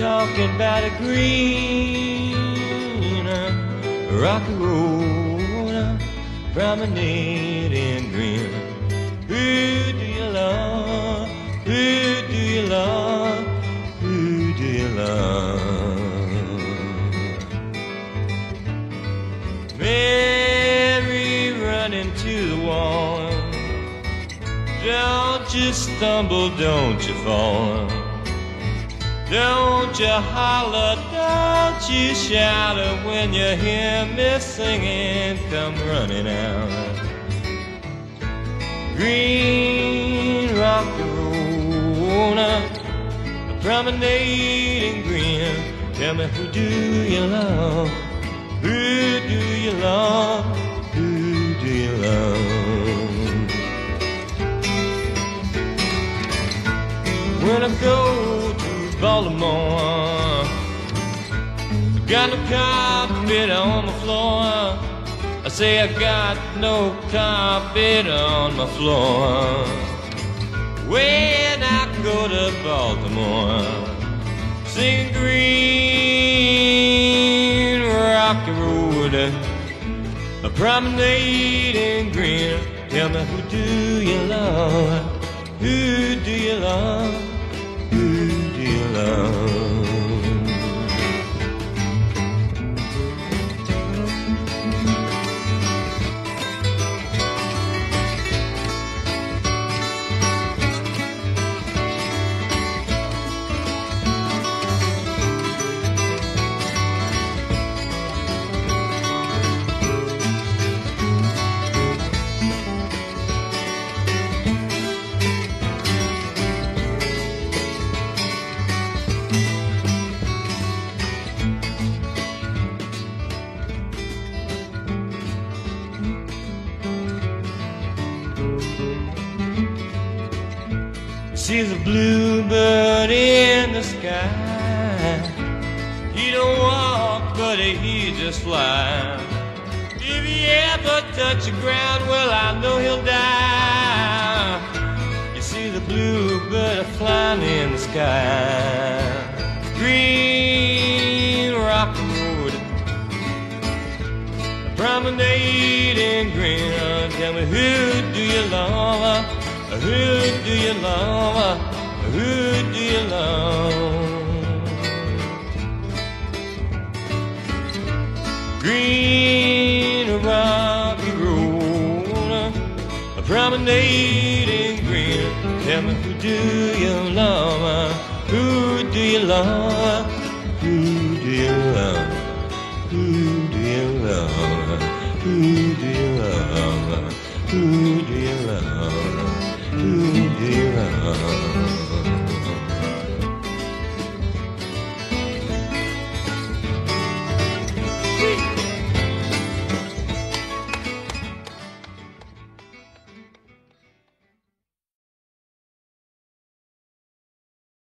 talking about a green uh, rocky road, uh, promenading green. Who do you love? Who do you love? Who do you love? Mary running to the wall. Don't you stumble, don't you fall. Don't you holler, don't you shout when you hear me singing, come running out. Green rock road, a promenading green. Tell me who do you love? Who do you love? Who do you love? When I go Baltimore, got no carpet on my floor. I say I got no carpet on my floor. When I go to Baltimore, sing green rocky road, a promenade in green. Tell me who do you love? Who do you love? Love? She's a bluebird in the sky. He don't walk, but he just flies. If he ever touch the ground, well, I know he'll die. You see the bluebird flying in the sky. Green rock road, promenade in green. Tell me who do you love? Who do you love? Who do you love? Green rocky road, a promenade in green. Tell me who do you love? Who do you love? Who do you love? Who do you love? Who do you love? Who do you love? love.